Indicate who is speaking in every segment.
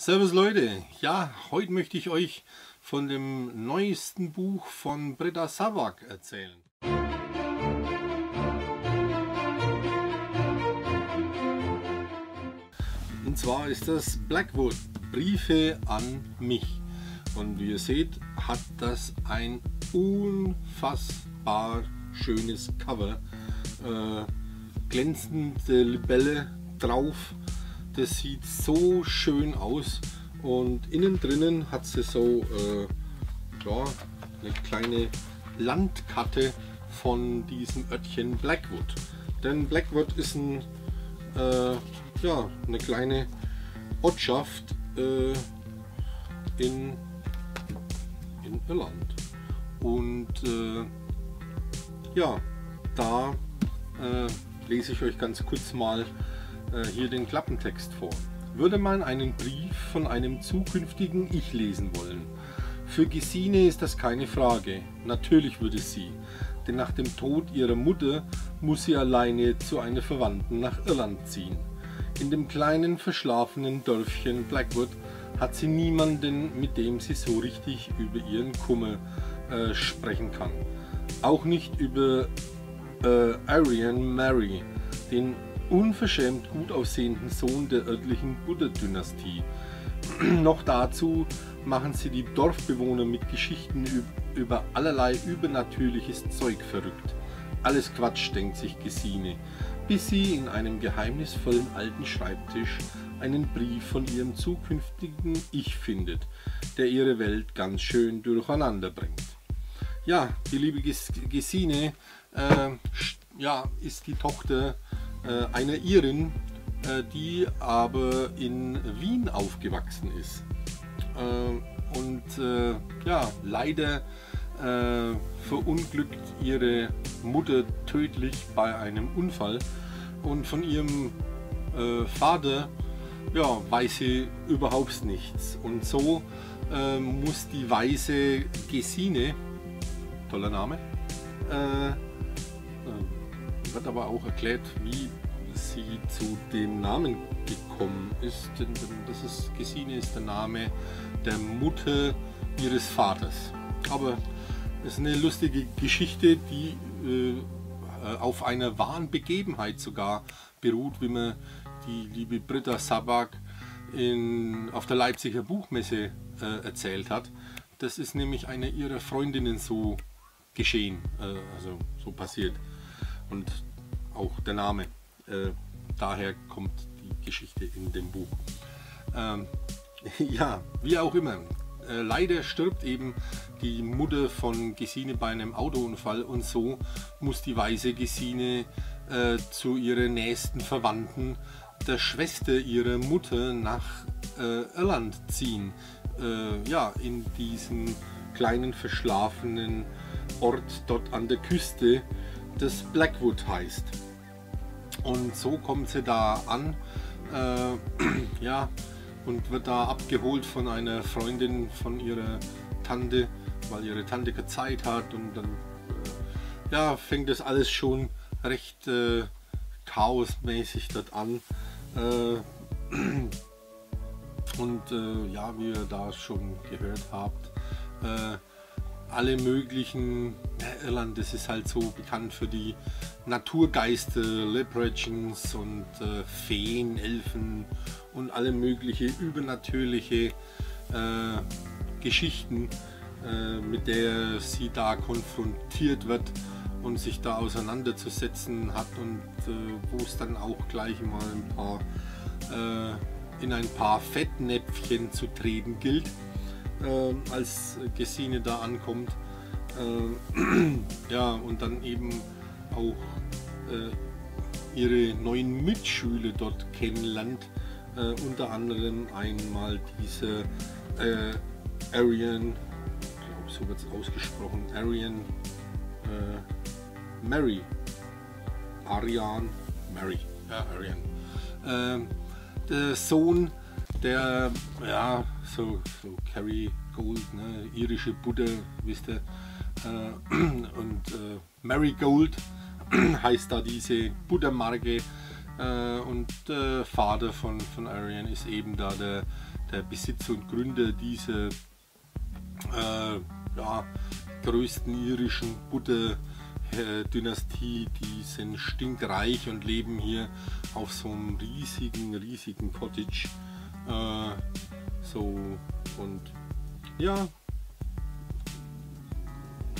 Speaker 1: Servus Leute, ja, heute möchte ich euch von dem neuesten Buch von Britta Savak erzählen. Und zwar ist das Blackwood, Briefe an mich. Und wie ihr seht, hat das ein unfassbar schönes Cover. Äh, glänzende Libelle drauf das sieht so schön aus und innen drinnen hat sie so äh, ja, eine kleine Landkarte von diesem Örtchen Blackwood. Denn Blackwood ist ein, äh, ja, eine kleine Ortschaft äh, in, in Irland. Und äh, ja, da äh, lese ich euch ganz kurz mal äh, hier den Klappentext vor. Würde man einen Brief von einem zukünftigen Ich lesen wollen? Für Gesine ist das keine Frage. Natürlich würde sie. Denn nach dem Tod ihrer Mutter muss sie alleine zu einer Verwandten nach Irland ziehen. In dem kleinen verschlafenen Dörfchen Blackwood hat sie niemanden, mit dem sie so richtig über ihren Kummer äh, sprechen kann. Auch nicht über äh, Arian Mary, den unverschämt gut aussehenden Sohn der örtlichen Buddha-Dynastie. Noch dazu machen sie die Dorfbewohner mit Geschichten über allerlei übernatürliches Zeug verrückt. Alles Quatsch, denkt sich Gesine, bis sie in einem geheimnisvollen alten Schreibtisch einen Brief von ihrem zukünftigen Ich findet, der ihre Welt ganz schön durcheinander bringt. Ja, die liebe Gesine äh, ja, ist die Tochter einer Irin, äh, die aber in Wien aufgewachsen ist. Äh, und ja, leider verunglückt ihre Mutter tödlich bei einem Unfall und von ihrem Vater ja, weiß sie überhaupt nichts. Und so äh, muss die weise Gesine, toller Name, äh, wird aber auch erklärt, wie sie zu dem Namen gekommen ist. Denn das ist, Gesine ist der Name der Mutter ihres Vaters. Aber es ist eine lustige Geschichte, die äh, auf einer wahren Begebenheit sogar beruht, wie man die liebe Britta Sabak in, auf der Leipziger Buchmesse äh, erzählt hat. Das ist nämlich einer ihrer Freundinnen so geschehen, äh, also so passiert und auch der Name. Äh, daher kommt die Geschichte in dem Buch. Ähm, ja, wie auch immer. Äh, leider stirbt eben die Mutter von Gesine bei einem Autounfall und so muss die weise Gesine äh, zu ihrer nächsten Verwandten, der Schwester ihrer Mutter, nach äh, Irland ziehen. Äh, ja, in diesem kleinen verschlafenen Ort dort an der Küste das Blackwood heißt. Und so kommt sie da an, äh, ja, und wird da abgeholt von einer Freundin von ihrer Tante, weil ihre Tante keine Zeit hat und dann äh, ja, fängt das alles schon recht äh, chaosmäßig dort an. Äh, und äh, ja, wie ihr da schon gehört habt, äh, alle möglichen, ja, Irland, das ist halt so bekannt für die Naturgeister, Leprechauns und äh, Feen, Elfen und alle möglichen übernatürliche äh, Geschichten, äh, mit der sie da konfrontiert wird und sich da auseinanderzusetzen hat und äh, wo es dann auch gleich mal ein paar äh, in ein paar Fettnäpfchen zu treten gilt äh, als Gesine da ankommt. Äh, ja, und dann eben auch äh, ihre neuen Mitschüler dort kennenlernt. Äh, unter anderem einmal diese äh, Arian, ich glaube so wird es ausgesprochen, Arian Mary. Arian Mary. Ja, Arian. Der Sohn der, ja, so, so Carrie Gold, ne, irische Buddha, wisst ihr. Äh, und äh, Mary Gold heißt da diese Buddha-Marke. Äh, und der Vater von, von Arian ist eben da der, der Besitzer und Gründer dieser äh, ja, größten irischen Buddha-Dynastie. Die sind stinkreich und leben hier auf so einem riesigen, riesigen Cottage. Äh, so und ja,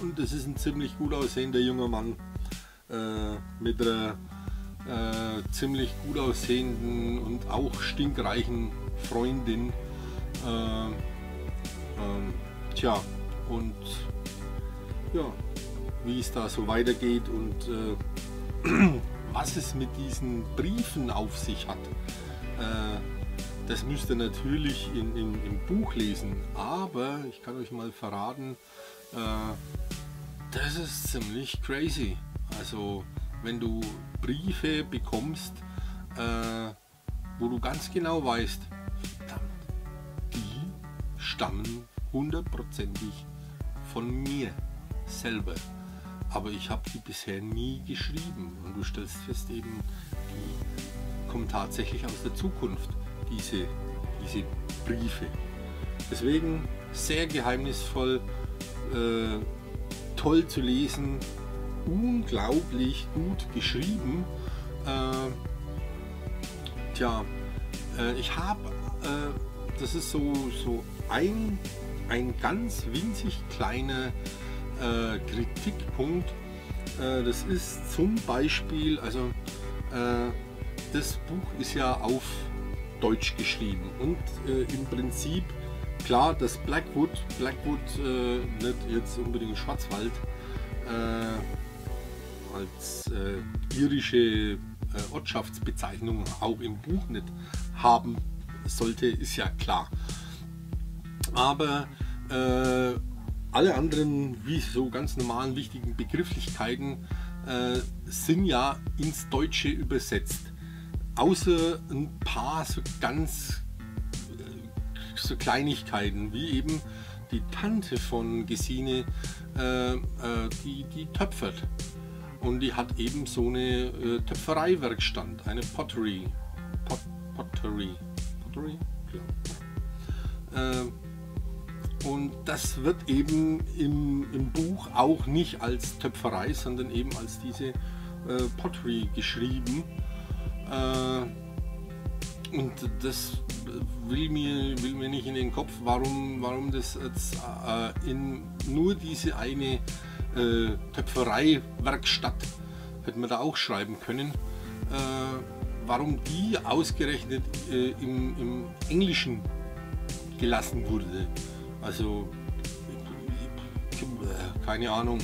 Speaker 1: und es ist ein ziemlich gut aussehender junger Mann äh, mit einer äh, ziemlich gut aussehenden und auch stinkreichen Freundin. Äh, ähm, tja, und ja, wie es da so weitergeht und äh, was es mit diesen Briefen auf sich hat. Äh, das müsst ihr natürlich in, in, im Buch lesen, aber ich kann euch mal verraten, äh, das ist ziemlich crazy. Also wenn du Briefe bekommst, äh, wo du ganz genau weißt, verdammt, die stammen hundertprozentig von mir selber. Aber ich habe die bisher nie geschrieben und du stellst fest eben, die kommen tatsächlich aus der Zukunft, diese, diese Briefe. Deswegen sehr geheimnisvoll, äh, toll zu lesen, unglaublich gut geschrieben. Äh, tja, äh, ich habe, äh, das ist so, so ein, ein ganz winzig kleiner äh, Kritikpunkt. Äh, das ist zum Beispiel, also das Buch ist ja auf Deutsch geschrieben und im Prinzip klar, das Blackwood, Blackwood nicht jetzt unbedingt Schwarzwald, als äh, irische äh, Ortschaftsbezeichnung auch im Buch nicht haben sollte, ist ja klar. Aber äh, alle anderen, wie so ganz normalen wichtigen Begrifflichkeiten, äh, sind ja ins Deutsche übersetzt. Außer ein paar so ganz äh, so Kleinigkeiten, wie eben die Tante von Gesine, äh, die, die töpfert und die hat eben so eine äh, Töpfereiwerkstatt, eine Pottery. Pot, Pottery. Pottery? Ja. Äh, und das wird eben im, im, Buch auch nicht als Töpferei, sondern eben als diese äh, Pottery geschrieben. Äh, und das will mir, will mir nicht in den Kopf, warum, warum das jetzt äh, in nur diese eine äh, Töpfereiwerkstatt, hätte man da auch schreiben können. Äh, warum die ausgerechnet äh, im, im, Englischen gelassen wurde. Also, keine Ahnung,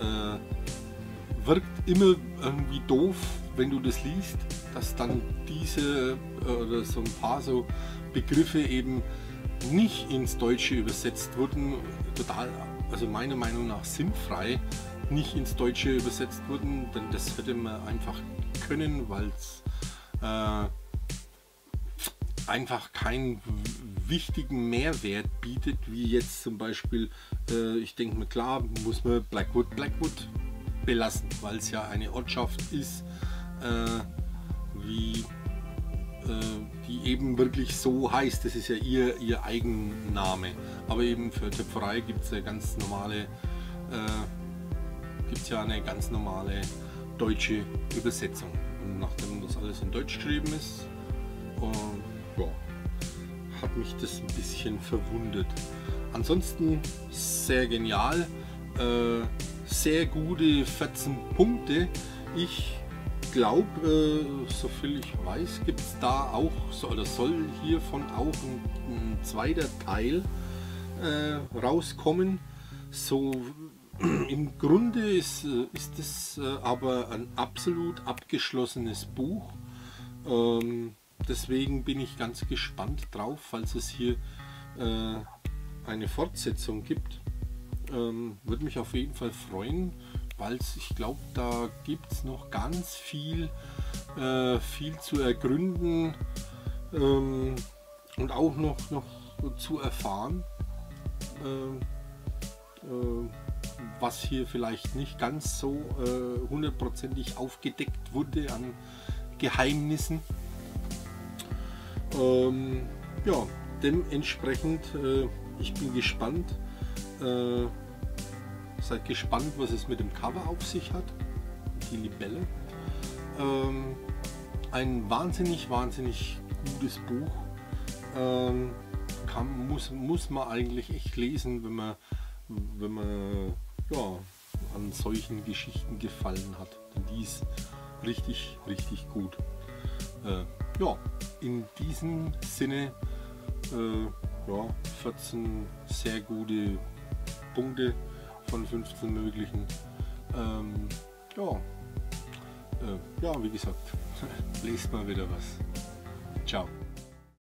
Speaker 1: äh, wirkt immer irgendwie doof, wenn du das liest, dass dann diese äh, oder so ein paar so Begriffe eben nicht ins Deutsche übersetzt wurden. Total also meiner Meinung nach sinnfrei nicht ins Deutsche übersetzt wurden, denn das hätte man einfach können, weil es äh, einfach keinen wichtigen Mehrwert bietet, wie jetzt zum Beispiel, äh, ich denke mir klar, muss man Blackwood Blackwood belassen, weil es ja eine Ortschaft ist, äh, wie äh, die eben wirklich so heißt. Das ist ja ihr, ihr Eigenname. Aber eben für Töpferei gibt es eine ganz normale, äh, gibt ja eine ganz normale deutsche Übersetzung. Und nachdem das alles in Deutsch geschrieben ist, äh, ja, hat mich das ein bisschen verwundert. Ansonsten sehr genial, äh, sehr gute 14 Punkte. Ich glaube, äh, soviel ich weiß, gibt es da auch, so, oder soll hiervon auch ein, ein zweiter Teil äh, rauskommen. So im Grunde ist, äh, ist es äh, aber ein absolut abgeschlossenes Buch. Ähm, deswegen bin ich ganz gespannt drauf, falls es hier äh, eine Fortsetzung gibt. Ähm, Würde mich auf jeden Fall freuen weil ich glaube, da gibt es noch ganz viel, äh, viel zu ergründen ähm, und auch noch, noch zu erfahren, äh, äh, was hier vielleicht nicht ganz so äh, hundertprozentig aufgedeckt wurde an Geheimnissen. Ähm, ja, dementsprechend, äh, ich bin gespannt. Seid gespannt, was es mit dem Cover auf sich hat. Die Libelle. Ähm, ein wahnsinnig, wahnsinnig gutes Buch. Ähm, kann, muss, muss man eigentlich echt lesen, wenn man, wenn man ja, an solchen Geschichten gefallen hat. Denn die ist richtig, richtig gut. Äh, ja, in diesem Sinne äh, ja, 14 sehr gute Punkte von 15 möglichen. Ähm, ja, äh, ja, wie gesagt, lest mal wieder was. Ciao.